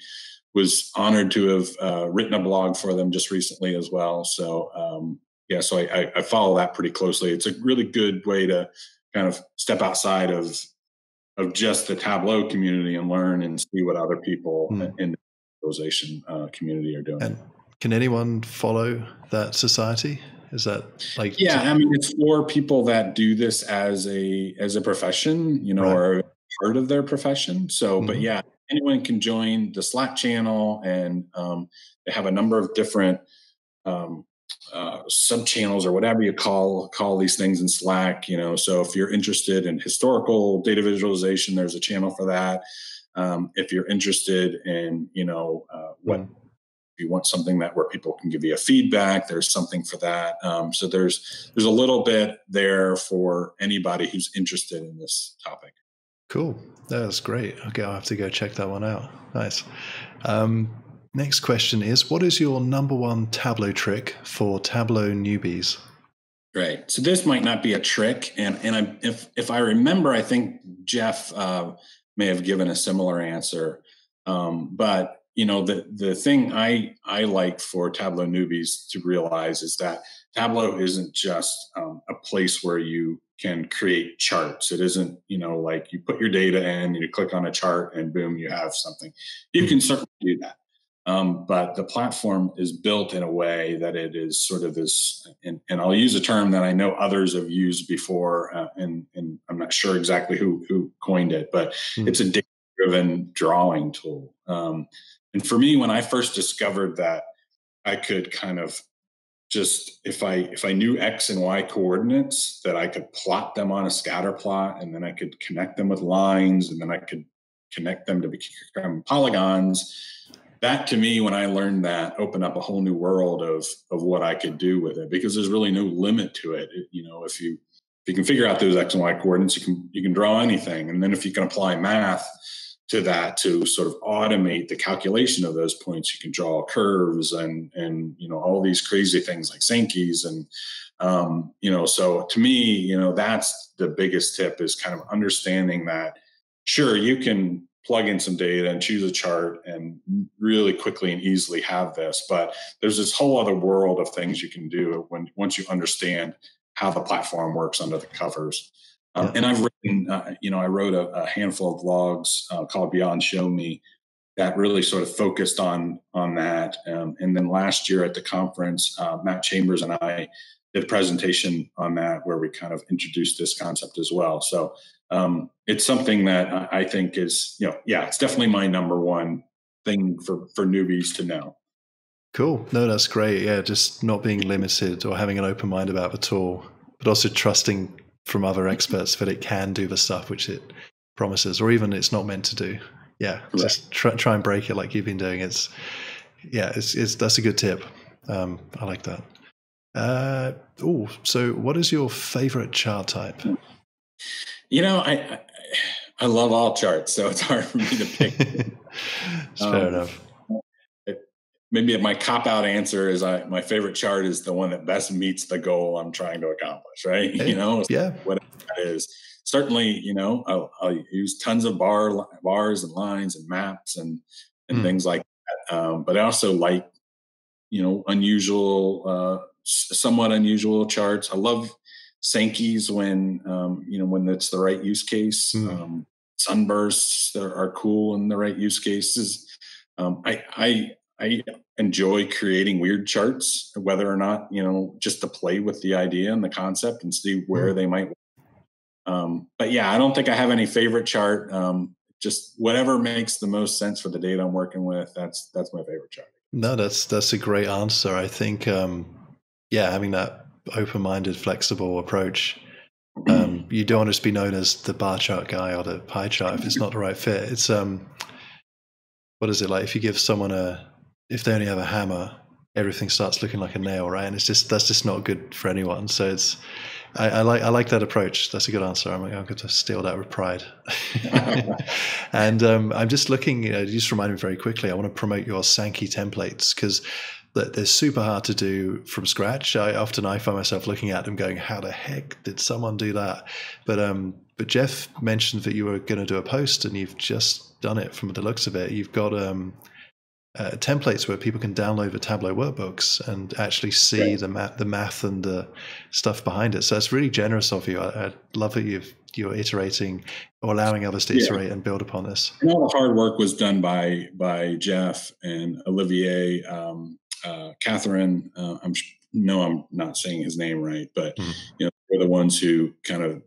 was honored to have uh, written a blog for them just recently as well. So um, yeah, so I, I, follow that pretty closely. It's a really good way to kind of step outside of of just the Tableau community and learn and see what other people mm. in the uh, community are doing. And can anyone follow that society? Is that like yeah? I mean, it's for people that do this as a as a profession, you know, right. or part of their profession. So, mm-hmm. but yeah, anyone can join the Slack channel, and um, they have a number of different um, uh, sub channels or whatever you call call these things in Slack. You know, so if you're interested in historical data visualization, there's a channel for that. Um, if you're interested in, you know, uh, what mm you want something that where people can give you a feedback, there's something for that. Um, so there's there's a little bit there for anybody who's interested in this topic. Cool, that's great. Okay, I'll have to go check that one out. Nice. Um, next question is, what is your number one Tableau trick for Tableau newbies? Right. So this might not be a trick, and and I, if if I remember, I think Jeff uh, may have given a similar answer. Um, but you know the the thing I I like for Tableau newbies to realize is that Tableau isn't just um, a place where you can create charts. It isn't you know like you put your data in, you click on a chart, and boom, you have something. You can certainly do that. Um, but the platform is built in a way that it is sort of this, and, and I'll use a term that I know others have used before, uh, and, and, I'm not sure exactly who, who coined it, but mm. it's a data driven drawing tool. Um, and for me, when I first discovered that I could kind of just if I if I knew X and Y coordinates, that I could plot them on a scatter plot, and then I could connect them with lines, and then I could connect them to become polygons. That to me, when I learned that, opened up a whole new world of of what I could do with it because there's really no limit to it. it you know, if you if you can figure out those X and Y coordinates, you can you can draw anything, and then if you can apply math to that to sort of automate the calculation of those points. You can draw curves and and you know all these crazy things like Sankey's and um, you know. So to me, you know, that's the biggest tip is kind of understanding that. Sure, you can plug in some data and choose a chart and really quickly and easily have this, but there's this whole other world of things you can do when once you understand how the platform works under the covers. Um, yeah. And I've written, uh, you know, I wrote a, a handful of blogs uh, called Beyond Show Me that really sort of focused on on that. Um, and then last year at the conference, uh, Matt Chambers and I did a presentation on that where we kind of introduced this concept as well. So um, it's something that I think is, you know, yeah, it's definitely my number one thing for for newbies to know. Cool. No, that's great. Yeah, just not being limited or having an open mind about the tool, but also trusting from other experts that it can do the stuff which it promises, or even it's not meant to do. Yeah, right. just try, try and break it like you've been doing. It's yeah, it's, it's that's a good tip. Um, I like that. Uh, oh, so what is your favorite chart type? You know, I, I, I love all charts, so it's hard for me to pick. um, fair enough maybe my cop out answer is I my favorite chart is the one that best meets the goal I'm trying to accomplish. Right? Hey, you know, yeah, whatever that is. Certainly, you know, I'll, I'll, use tons of bar bars and lines and maps and and mm. things like that. Um, but I also like, you know, unusual, uh, somewhat unusual charts. I love Sankey's when um, you know when it's the right use case. Mm. Um, sunbursts are, are cool in the right use cases. Um, I, I I enjoy creating weird charts, whether or not, you know, just to play with the idea and the concept and see where mm. they might. Um, but yeah, I don't think I have any favorite chart. Um, just whatever makes the most sense for the data I'm working with. That's that's my favorite chart. No, that's that's a great answer. I think, um, yeah, having that open-minded, flexible approach. Um, you don't want to just be known as the bar chart guy or the pie chart if it's not the right fit. It's um, what is it like if you give someone a if they only have a hammer, everything starts looking like a nail, right? And it's just that's just not good for anyone. So it's I, I like I like that approach. That's a good answer. I'm, I'm going to steal that with pride. and um, I'm just looking. You know, just remind me very quickly. I want to promote your Sankey templates because they're super hard to do from scratch. I often I find myself looking at them going, "How the heck did someone do that?" But um, but Jeff mentioned that you were going to do a post, and you've just done it. From the looks of it, you've got um, uh, templates where people can download the Tableau workbooks and actually see the math, the math and the stuff behind it. So it's really generous of you. I, I love that you've you're iterating or allowing others to iterate yeah. and build upon this. And all the hard work was done by by Jeff and Olivier, um, uh, Catherin. Uh, I'm no, I'm not saying his name right, but mm-hmm. you know, they're the ones who kind of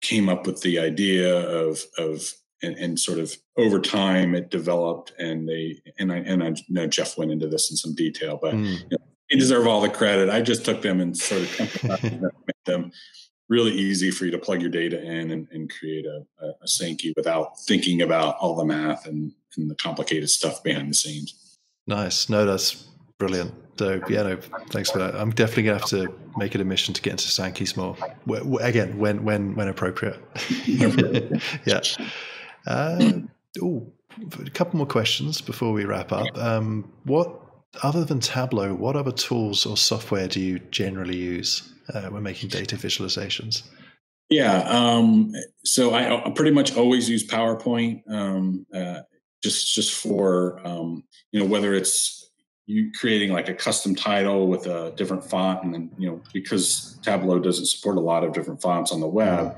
came up with the idea of of and, and, sort of over time it developed and they and I and I know Jeff went into this in some detail, but mm. you know, they deserve all the credit. I just took them and sort of made them really easy for you to plug your data in and, and create a, a, a Sankey without thinking about all the math and, and the complicated stuff behind the scenes. Nice. No, that's brilliant. So yeah, no, thanks for that. I'm definitely gonna have to make it a mission to get into Sankey's more. Again, when when when appropriate. yeah. Uh, oh, a couple more questions before we wrap up. Um, what other than Tableau, what other tools or software do you generally use uh, when making data visualizations? Yeah, um, so I, I, pretty much always use PowerPoint, um, uh, just just for um, you know whether it's you creating like a custom title with a different font, and then you know because Tableau doesn't support a lot of different fonts on the web,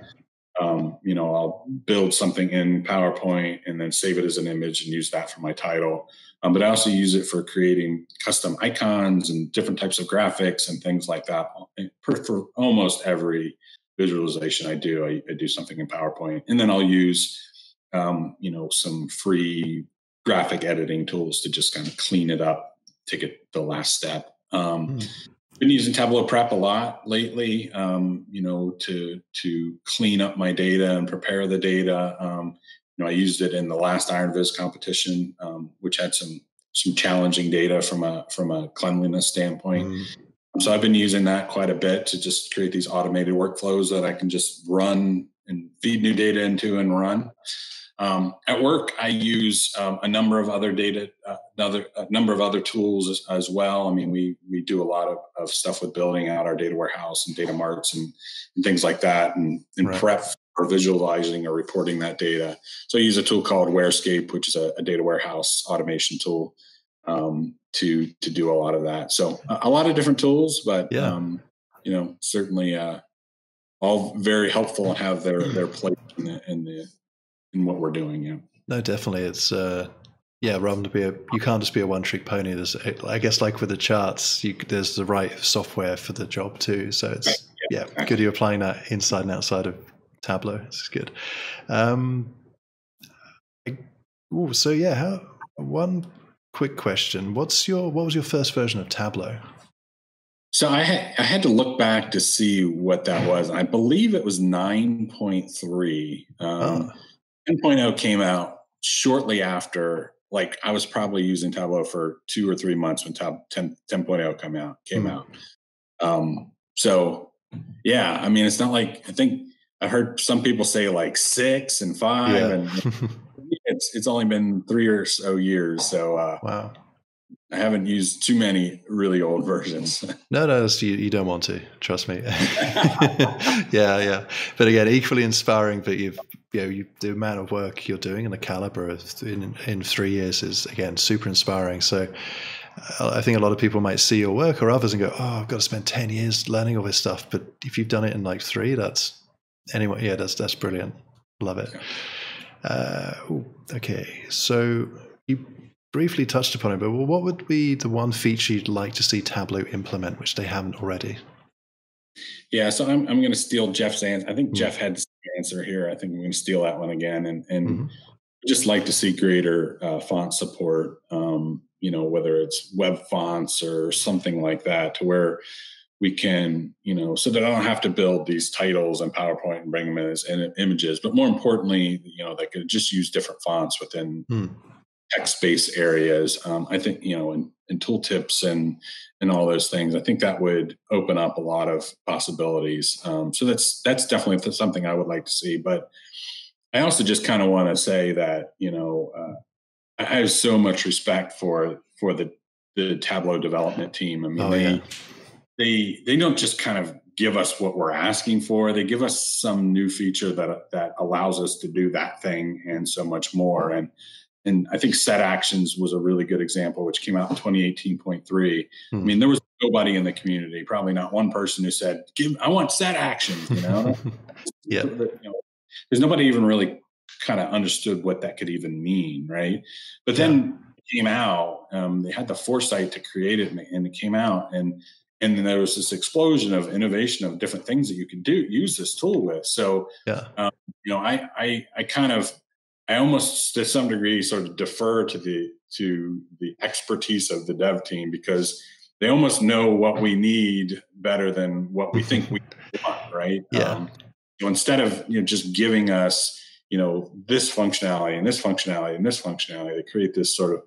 um, you know I'll build something in PowerPoint and then save it as an image and use that for my title. Um, but I also use it for creating custom icons and different types of graphics and things like that. For, for almost every visualization I do, I, I, do something in PowerPoint, and then I'll use um, you know some free graphic editing tools to just kind of clean it up take it the last step. Um, mm. Been using Tableau Prep a lot lately, um, you know, to to clean up my data and prepare the data. Um, you know, I used it in the last Iron Viz competition, um, which had some some challenging data from a from a cleanliness standpoint. Mm. So I've been using that quite a bit to just create these automated workflows that I can just run and feed new data into and run. Um, at work, I use um, a number of other data, uh, another a number of other tools as, as, well. I mean, we we do a lot of, of stuff with building out our data warehouse and data marts and, and things like that, and, and right. prep for visualizing or reporting that data. So I use a tool called WhereScape, which is a, a data warehouse automation tool um, to to do a lot of that. So a, a lot of different tools, but yeah. Um, you know, certainly uh, all very helpful and have their their place in the, in the in what we're doing. Yeah. No, definitely. It's uh, yeah. Rather than be a, you can't just be a one trick pony. There's, I guess, like with the charts, you, there's the right software for the job too. So it's right. yeah, yeah exactly. good. You're applying that inside and outside of Tableau. It's good. Um, ooh, so yeah, how, one quick question. What's your what was your first version of Tableau? So I had, I had to look back to see what that was. I believe it was 9.3. Um, oh. 10.0 came out shortly after like I was probably using Tableau for two or three months when Tab 10, 10.0 come out came mm. out. Um, so yeah, I mean, it's not like I think I heard some people say like six and five, yeah. and it's it's only been three or so years. So uh, wow, I haven't used too many really old versions. no, no, you, you don't want to. Trust me. yeah, yeah. But again, equally inspiring. But you've you know you, the amount of work you're doing and the caliber of in in three years is again super inspiring. So. I think a lot of people might see your work or others and go, "Oh, I've got to spend ten years learning all this stuff." But if you've done it in like three, that's anyway. Yeah, that's that's brilliant. Love it. Uh, okay, so you briefly touched upon it, but what would be the one feature you'd like to see Tableau implement, which they haven't already? Yeah, so I'm I'm going to steal Jeff's answer. I think mm-hmm. Jeff had the answer here. I think I'm going to steal that one again, and and mm-hmm. just like to see greater uh, font support. Um, you know, whether it's web fonts or something like that, to where we can, you know, so that I don't have to build these titles and PowerPoint and bring them in as images. But more importantly, you know, they could just use different fonts within mm text based areas. Um, I think you know, and, in tooltips and and all those things. I think that would open up a lot of possibilities. Um, so that's that's definitely something I would like to see. But I also just kind of want to say that you know uh, I have so much respect for for the the Tableau development team. I mean, oh, they yeah. they they don't just kind of give us what we're asking for. They give us some new feature that that allows us to do that thing and so much more. And and I think set actions was a really good example, which came out in 2018.3. Hmm. I mean, there was nobody in the community, probably not one person who said, "Give, I want set actions." You know, yeah. You know, there's nobody even really kind of understood what that could even mean, right? But then yeah. it came out. Um, they had the foresight to create it, and it came out, and and then there was this explosion of innovation of different things that you can do use this tool with. So, yeah, um, you know, I I I kind of I almost to some degree sort of defer to the to the expertise of the dev team because they almost know what we need better than what we think we want, right? Yeah. Um, so instead of you know just giving us you know this functionality and this functionality and this functionality, they create this sort of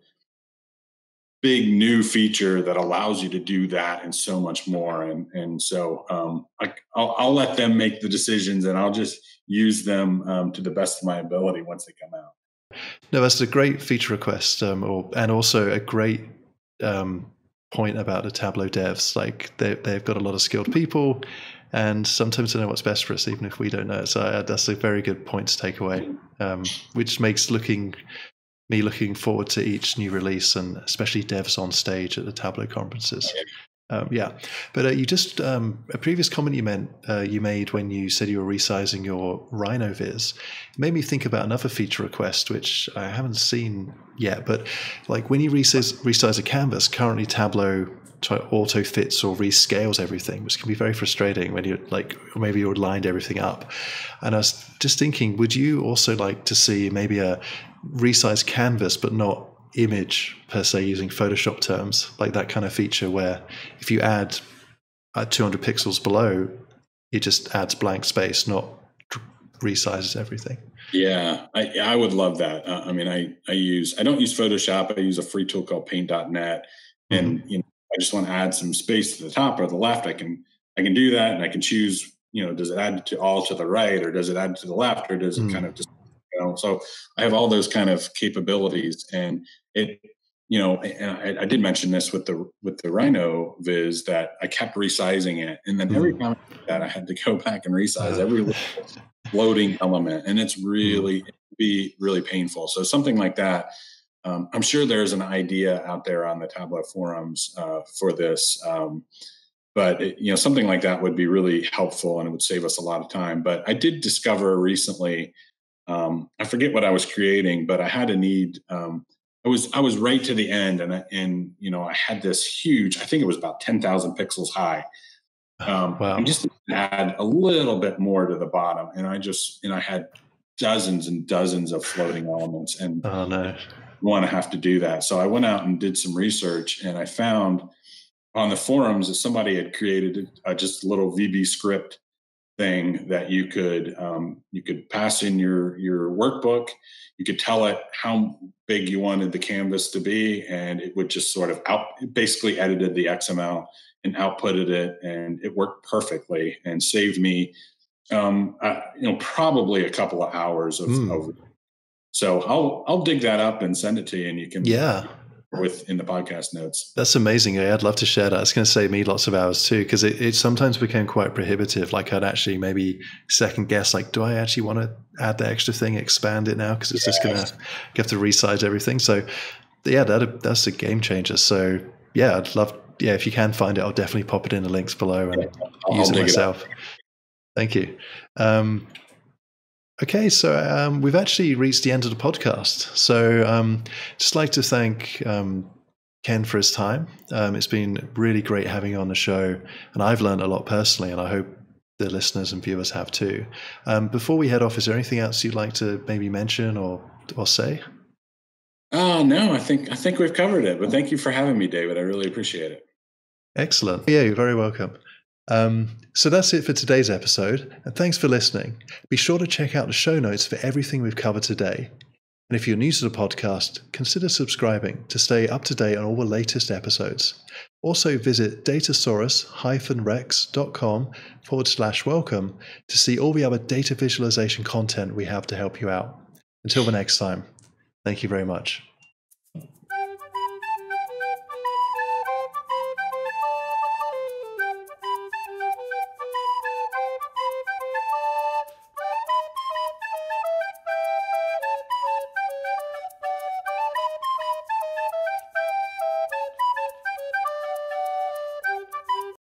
big new feature that allows you to do that and so much more. And and so um, I, will I'll let them make the decisions, and I'll just use them um, to the best of my ability once they come out. No, that's a great feature request, um, or and also a great um, point about the Tableau devs. Like they they've got a lot of skilled people, and sometimes they know what's best for us, even if we don't know it. So uh, that's a very good point to take away, um, which makes looking me looking forward to each new release, and especially devs on stage at the Tableau conferences. Um, yeah, but uh, you just um, a previous comment you meant uh, you made when you said you were resizing your Rhino viz made me think about another feature request which I haven't seen yet. But like when you resize, resize a canvas, currently Tableau auto fits or rescales everything, which can be very frustrating when you're like maybe you're lined everything up. And I was just thinking, would you also like to see maybe a resized canvas but not image per se using Photoshop terms, like that kind of feature where if you add uh, 200 pixels below, it just adds blank space, not resizes everything. Yeah, I, I would love that. Uh, I mean, I, I use, I don't use Photoshop. I use a free tool called paint.net. And, mm-hmm. you know, I just want to add some space to the top or the left. I can, I can do that and I can choose, you know, does it add to all to the right or does it add to the left or does it mm-hmm. kind of just you know so i have all those kind of capabilities and it you know and I, I, did mention this with the with the rhino viz that i kept resizing it and then every hmm. time that i had to go back and resize every floating element and it's hmm. really be really painful so something like that um, i'm sure there's an idea out there on the tableau forums uh, for this um, but it, you know something like that would be really helpful and it would save us a lot of time but i did discover recently um, I forget what I was creating, but I had a need. Um, I was I was right to the end, and I, and you know I had this huge. I think it was about ten thousand pixels high. Um, wow. I just add a little bit more to the bottom, and I just and I had dozens and dozens of floating elements, and oh no, want to have to do that. So I went out and did some research, and I found on the forums that somebody had created a, just a little VB script thing that you could um, you could pass in your your workbook you could tell it how big you wanted the canvas to be and it would just sort of out basically edited the xml and outputted it and it worked perfectly and saved me um, uh, you know probably a couple of hours of, mm. of so i'll i'll dig that up and send it to you and you can yeah with in the podcast notes. That's amazing. I'd love to share that. It's going to save me lots of hours too, because it, it sometimes became quite prohibitive. Like I'd actually maybe second guess, like, do I actually want to add the extra thing, expand it now? Because it's just going to have to resize everything. So yeah, that that's a game changer. So yeah, I'd love. Yeah, if you can find it, I'll definitely pop it in the links below and yeah, use it myself. It Thank you. Um, Okay, so um, we've actually reached the end of the podcast. So, um, just like to thank um, Ken for his time. Um, it's been really great having you on the show, and I've learned a lot personally, and I hope the listeners and viewers have too. Um, before we head off, is there anything else you'd like to maybe mention or or say? Oh no, I think I think we've covered it. But thank you for having me, David. I really appreciate it. Excellent. Yeah, you're very welcome. Um, so that's it for today's episode, and thanks for listening. Be sure to check out the show notes for everything we've covered today. And if you're new to the podcast, consider subscribing to stay up to date on all the latest episodes. Also, visit datasaurus-rex.com forward slash welcome to see all the other data visualization content we have to help you out. Until the next time, thank you very much.